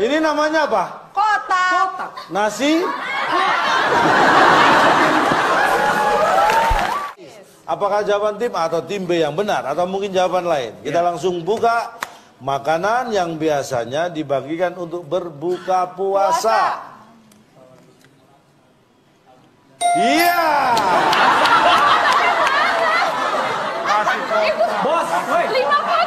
Ini namanya apa? Kotak. Kotak. Nasi. Apakah jawaban tim atau tim B yang benar atau mungkin jawaban lain? Kita yeah. langsung buka makanan yang biasanya dibagikan untuk berbuka puasa. Iya. Yeah. Bos, Lima.